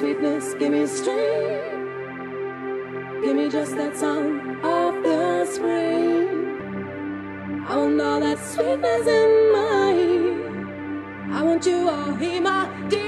sweetness, give me strength. Give me just that sound of the spring. I want all that sweetness in my ear. I want you all hear my.